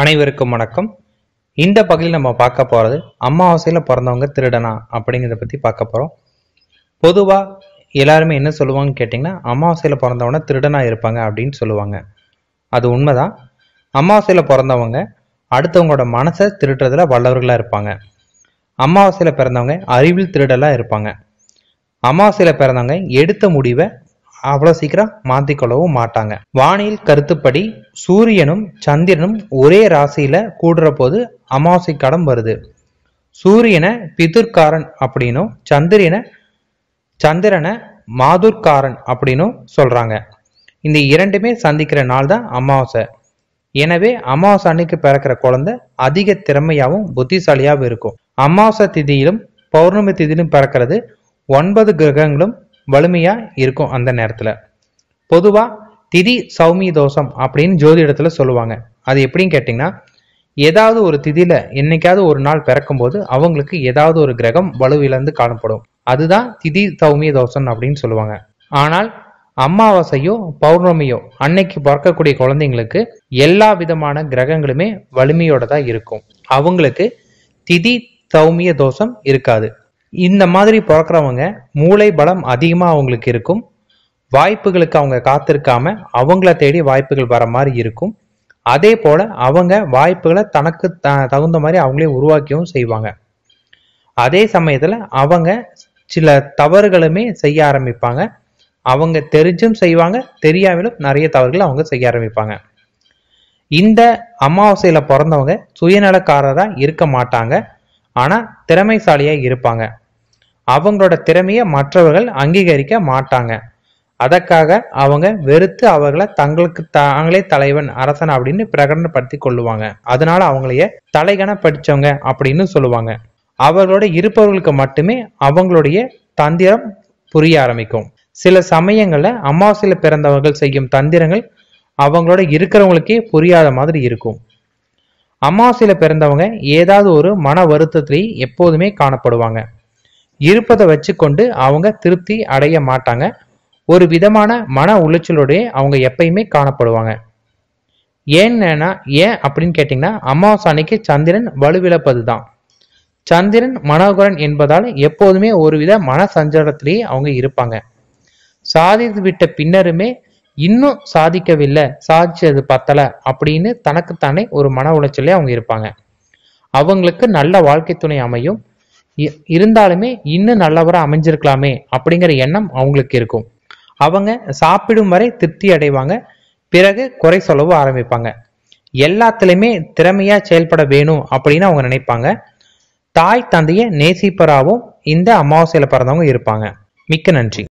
அனைவருக்கும் வணக்கம். இந்த பகுதியில் நம்ம பார்க்க போகிறது அமாவாசையில் பிறந்தவங்க திருடனா அப்படிங்கிறத பற்றி பார்க்க போகிறோம் பொதுவாக எல்லாருமே என்ன சொல்லுவாங்கன்னு கேட்டிங்கன்னா அமாவாசையில் பிறந்தவங்க திருடனாக இருப்பாங்க அப்படின்னு சொல்லுவாங்க. அது உண்மைதான். அமாவாசையில் பிறந்தவங்க அடுத்தவங்களோட மனசை திருடுறதுல வல்லவர்களாக இருப்பாங்க. அமாவாசையில் பிறந்தவங்க அறிவில் திருடலாக இருப்பாங்க. அமாவாசையில் பிறந்தவங்க எடுத்த முடிவை அவ்வளோ சீக்கிரம் மாற்றிக்கொள்ளவும் மாட்டாங்க. வானியல் கருத்துப்படி சூரியனும் சந்திரனும் ஒரே ராசியில கூடுற போது அமாவாசை கடம் வருது. சூரியனை பிதுர்காரன் அப்படின்னும் சந்திரனை சந்திரனை மாதுர்காரன் அப்படின்னும் சொல்றாங்க. இந்த இரண்டுமே சந்திக்கிற நாள் தான் அமாவாசை. எனவே அமாவாசை அன்னைக்கு பிறக்கிற குழந்தை அதிக திறமையாகவும் புத்திசாலியாகவும் இருக்கும். அமாவாசை திதியிலும் பௌர்ணமி திதியிலும் பிறக்கிறது. ஒன்பது கிரகங்களும் வலிமையா இருக்கும் அந்த நேரத்துல. பொதுவா திதி சௌமி தோஷம் அப்படின்னு ஜோதிடத்துல சொல்லுவாங்க. அது எப்படின்னு கேட்டிங்கன்னா ஏதாவது ஒரு திதியில என்னைக்காவது ஒரு நாள் பிறக்கும்போது அவங்களுக்கு ஏதாவது ஒரு கிரகம் வலுவிழந்து காணப்படும். அதுதான் திதி சௌமிய தோஷம் அப்படின்னு சொல்லுவாங்க. ஆனால் அமாவாசையோ பௌர்ணமியோ அன்னைக்கு பிறக்கக்கூடிய குழந்தைங்களுக்கு எல்லா விதமான கிரகங்களுமே வலிமையோட தான் இருக்கும். அவங்களுக்கு திதி சௌமிய தோஷம் இருக்காது. இந்த மாதிரி பிறக்கிறவங்க மூளை பலம் அதிகமாக அவங்களுக்கு இருக்கும். வாய்ப்புகளுக்கு அவங்க காத்திருக்காம அவங்கள தேடி வாய்ப்புகள் வர மாதிரி இருக்கும். அதே போல அவங்க வாய்ப்புகளை தனக்கு த தகுந்த மாதிரி அவங்களே உருவாக்கியும் செய்வாங்க. அதே சமயத்தில் அவங்க சில தவறுகளுமே செய்ய ஆரம்பிப்பாங்க. அவங்க தெரிஞ்சும் செய்வாங்க தெரியாமலும் நிறைய தவறுகளை அவங்க செய்ய ஆரம்பிப்பாங்க. இந்த அமாவாசையில் பிறந்தவங்க சுயநலக்காரராக இருக்க மாட்டாங்க. ஆனால் திறமைசாலியாக இருப்பாங்க. அவங்களோட திறமையை மற்றவர்கள் அங்கீகரிக்க மாட்டாங்க. அதற்காக அவங்க வெறுத்து அவர்களை தங்களுக்கு தாங்களே தலைவன் அரசன் அப்படின்னு பிரகடனப்படுத்தி கொள்ளுவாங்க. அதனால அவங்களைய தலைகண படித்தவங்க அப்படின்னு சொல்லுவாங்க. அவர்களோட இருப்பவர்களுக்கு மட்டுமே அவங்களுடைய தந்திரம் புரிய ஆரம்பிக்கும். சில சமயங்களில் அமாவாசையில் பிறந்தவர்கள் செய்யும் தந்திரங்கள் அவங்களோட இருக்கிறவங்களுக்கே புரியாத மாதிரி இருக்கும். அமாவாசையில் பிறந்தவங்க ஏதாவது ஒரு மன வருத்தத்திலேயே எப்போதுமே காணப்படுவாங்க. இருப்பதை வச்சுக்கொண்டு அவங்க திருப்தி அடைய மாட்டாங்க. ஒரு விதமான மன உளைச்சலோடய அவங்க எப்பயுமே காணப்படுவாங்க. ஏன்னா ஏன் அப்படின்னு கேட்டிங்கன்னா அமாவாசை அன்னைக்கு சந்திரன் வலுவிழப்பது தான் சந்திரன் மனோகரன் என்பதால் எப்போதுமே ஒருவித மன சஞ்சலத்திலேயே அவங்க இருப்பாங்க. சாதித்து விட்ட பின்னருமே இன்னும் சாதிக்கவில்லை சாதிச்சது பத்தலை அப்படின்னு தனக்குத்தானே ஒரு மன உளைச்சலே அவங்க இருப்பாங்க. அவங்களுக்கு நல்ல வாழ்க்கை துணை அமையும். இருந்தாலுமே இன்னும் நல்லவராக அமைஞ்சிருக்கலாமே அப்படிங்கிற எண்ணம் அவங்களுக்கு இருக்கும். அவங்க சாப்பிடும் வரை திருப்தி அடைவாங்க. பிறகு குறை சொல்லவும் ஆரம்பிப்பாங்க. எல்லாத்துலேயுமே திறமையா செயல்பட வேணும் அப்படின்னு அவங்க நினைப்பாங்க. தாய் தந்தையை நேசிப்பராகவும் இந்த அமாவாசையில் பிறந்தவங்க இருப்பாங்க. மிக்க நன்றி.